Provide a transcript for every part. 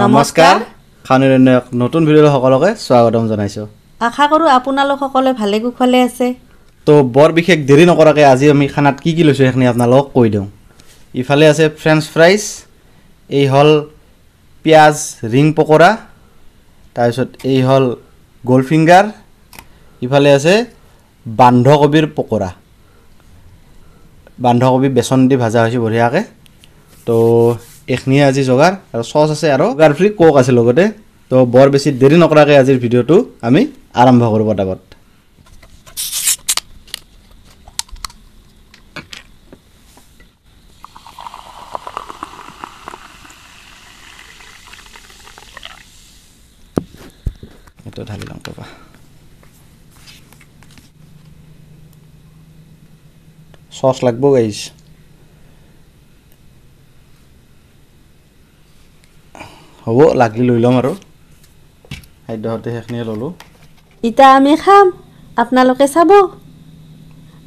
নমস্কাৰ। খানুৰণ্য এক নতুন ভিডিঅ'লৈ সকলোকে স্বাগতম জনাইছোঁ। আশা কৰোঁ আপোনালোক সকলোৱে ভালে কুশলে আছে। তো বৰ বিশেষ দেৰি নকৰাকৈ আজি আমি খানাত কি কি লৈছোঁ সেইখিনি আপোনালোকক কৈ দিওঁ। ইফালে আছে ফ্ৰেঞ্চ ফ্ৰাইজ এই হ'ল পিঁয়াজ ৰিং পকৰা তাৰপিছত এই হ'ল গ'লফিংগাৰ ইফালে আছে বন্ধাকবিৰ পকৰা। বন্ধাকবি বেচন দি ভজা হৈছে বঢ়িয়াকৈ। তো এইখিনিয়ে আজি যোগাৰ আৰু চচ আছে আৰু। চুগাৰ ফ্ৰী কোক আছে লগতে। তো বৰ বেছি দেৰি নকৰাকৈ আজিৰ ভিডিঅ'টো আমি আৰম্ভ কৰোঁ পটাপট চচ লাগব গাইছ হ'ব লাগলি লৈ ল'ম আৰু। খাদ্যহঁতে সেইখিনিয়ে ল'লোঁ। ইতা আমি খাম আপোনালোকে চাব।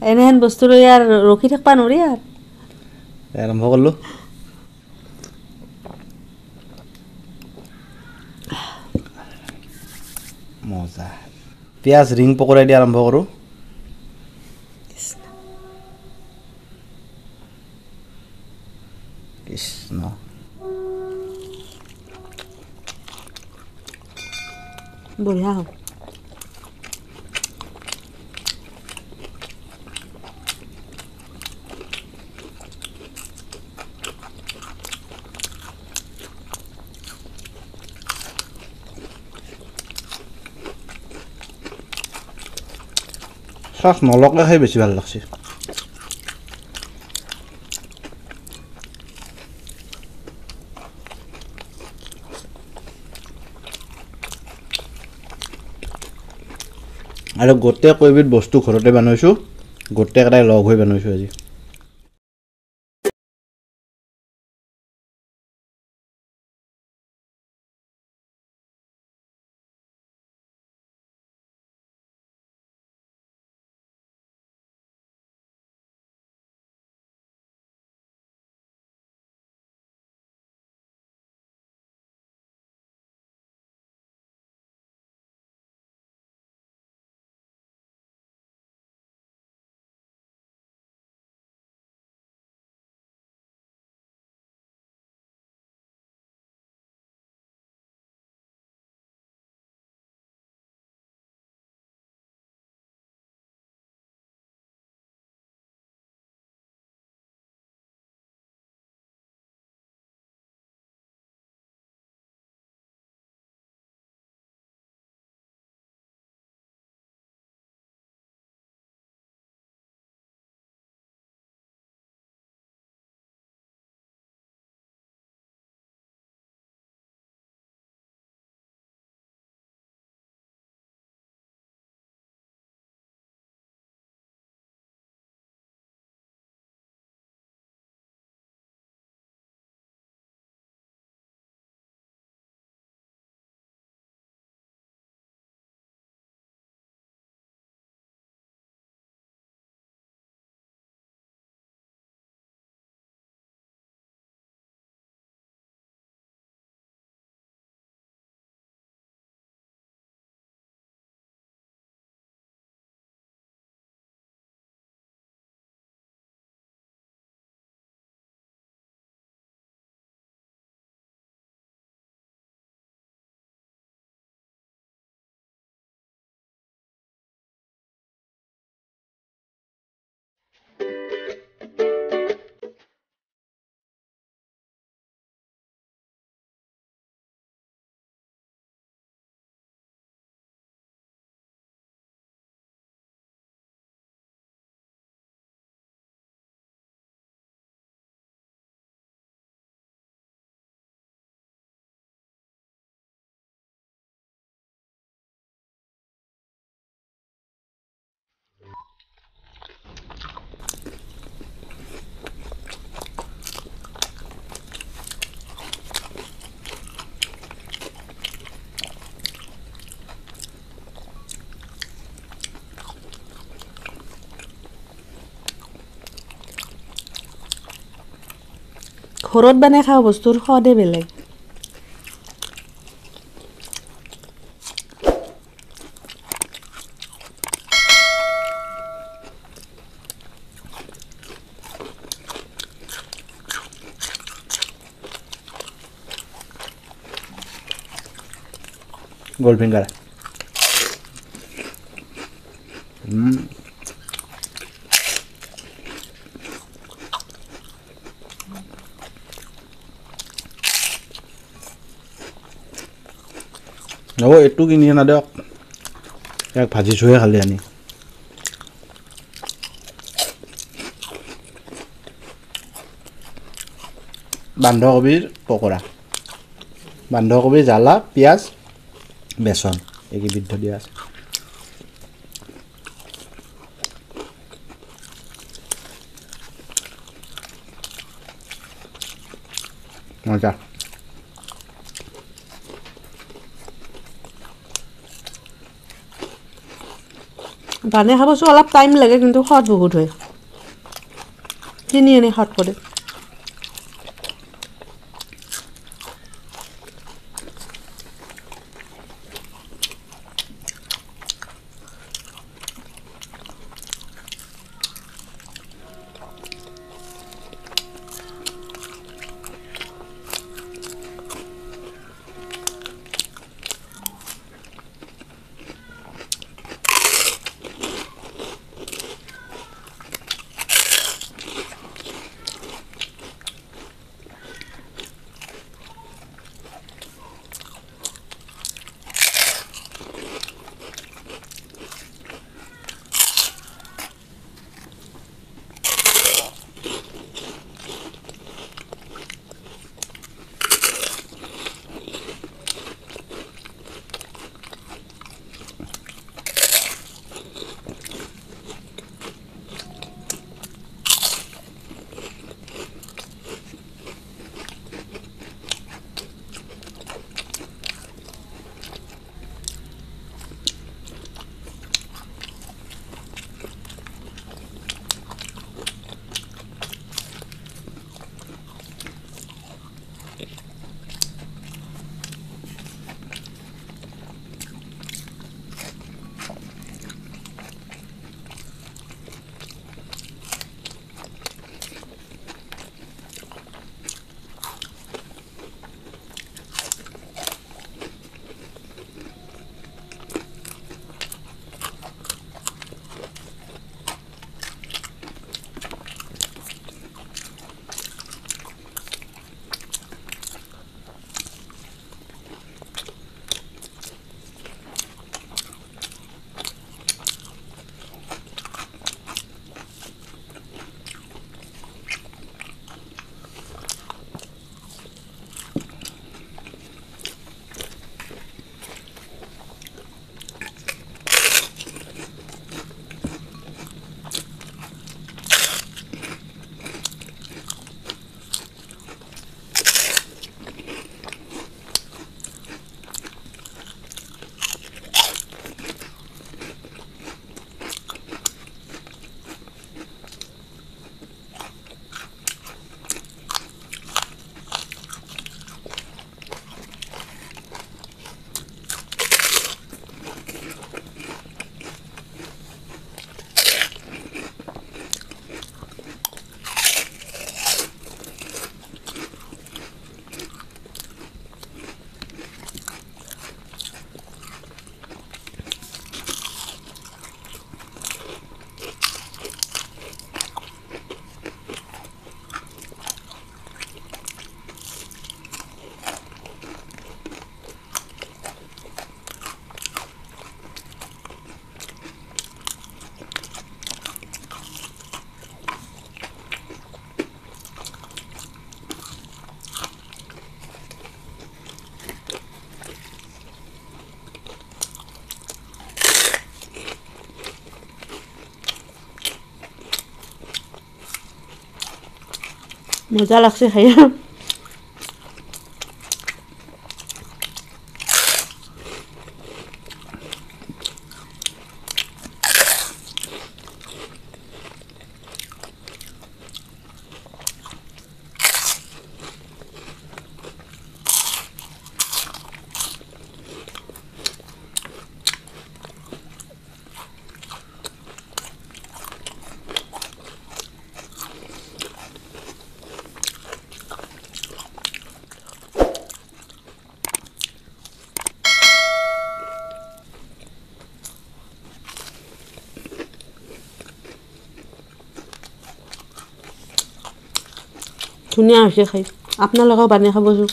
এনেহেন বস্তু লৈ আৰু ৰখি থাকিব নোৱাৰি আৰু। আৰম্ভ কৰিলোঁ। মজা। পিঁয়াজ ৰিং পকৰাই দি আৰম্ভ কৰোঁ। বঢ়িয়া হ'ব চচ নলকে খাই বেছি ভাল লাগছে আৰু গোটেই কৈবিধ বস্তু ঘৰতে বনাইছোঁ। গোটেইকেইটাই লগ হৈ বনাইছোঁ আজি। ঘৰত বনাই খোৱা বস্তুৰ সোৱাদে বেলেগ গোলফিঙ্গার হুম হ'ব এইটো কিনি আনা দিয়ক। ইয়াক ভাজিছোহে খালি আনি। বন্ধাকবিৰ পকৰা। বন্ধাকবি জ্বালা পিঁয়াজ বেচন এইকেইবিধ দিয়া আছে। মজা। বানে খাবচোন অলপ টাইম লাগে কিন্তু সোৱাদ বহুত হয়। কিনি আনি সোৱাদ কৰে। মজা লাগছে ধুনীয়া হৈছে খাই। আপোনালোকেও বানাই খাবচোন।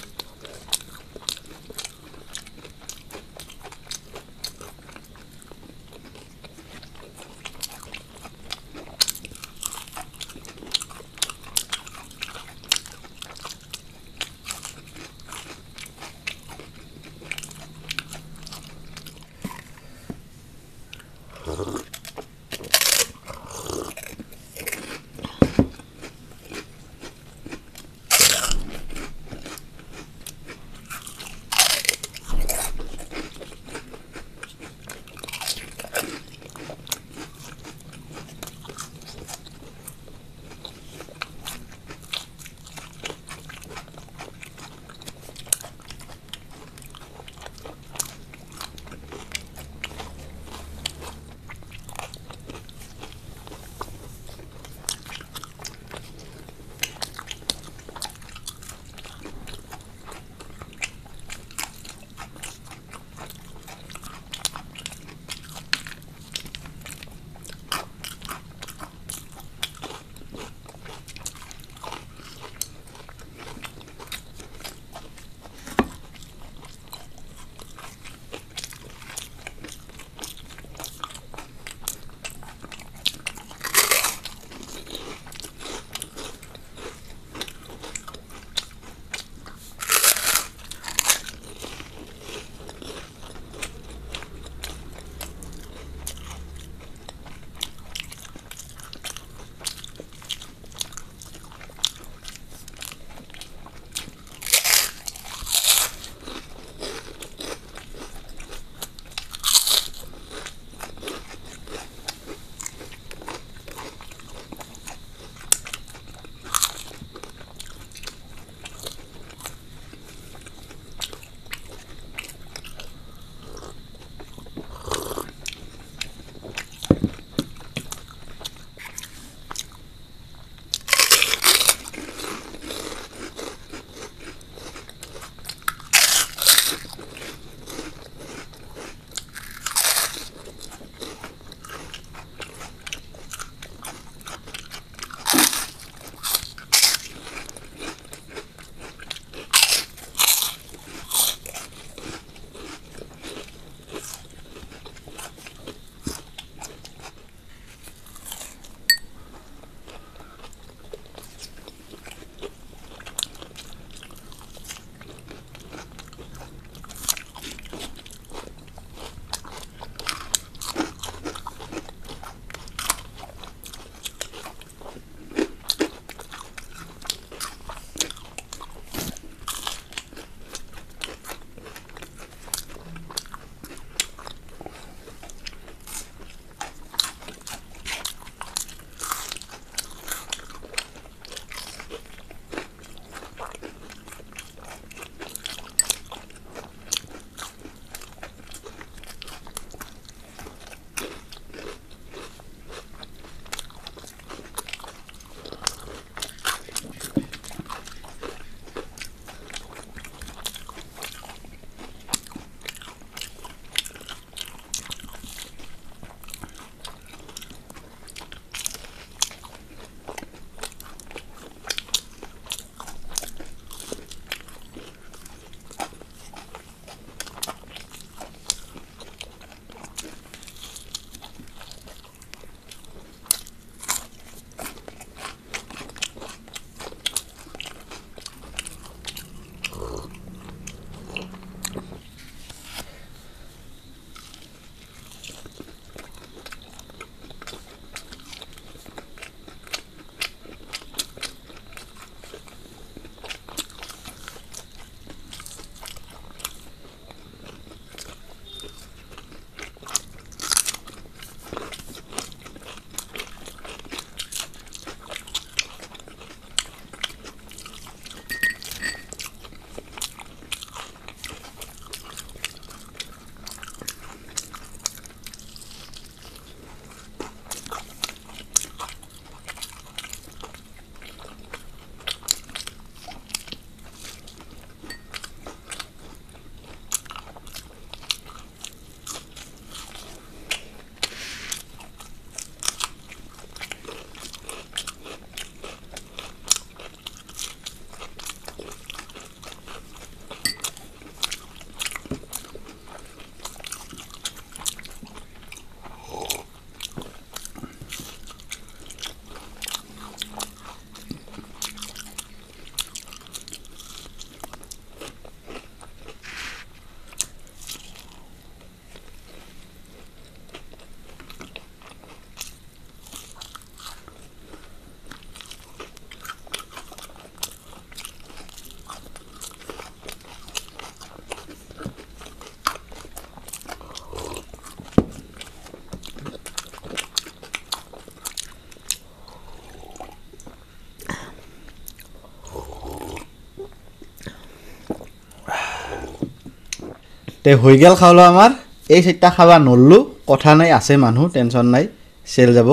তে হৈ গেল খাওলো আমাৰ। এই চাৰিটা খাবা নল্লো কথা নাই আছে মানুহ টেনশ্যন নাই চেল যাব।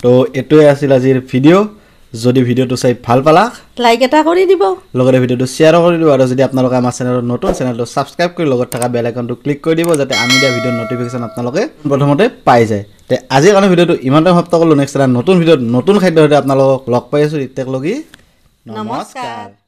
তো এইটোৱে আছিল আজিৰ ভিডিঅ' যদি ভিডিঅ'টো চাই ভাল পালা লাইক এটা কৰি দিব। লগতে ভিডিঅ'টো শ্বেয়াৰো কৰি দিব। আৰু যদি আপোনালোকে আমাৰ চেনেলত নতুন চেনেলটো ছাবস্ক্ৰাইব কৰি লগত থকা বেল আইকনটো ক্লিক কৰি দিব যাতে আমি দিয়া ভিডিঅ'ৰ নটিফিকেশ্যন আপোনালোকে প্ৰথমতে পাই যায়। তে আজিৰ কাৰণে ভিডিঅ'টো ইমানতে সমাপ্ত কৰিলোঁ। নেক্সট এটা নতুন ভিডিঅ'ত নতুন খাদ্যৰ সৈতে আপোনালোকক লগ পাই আছোঁ। তেতিয়ালৈকে নমস্কাৰ।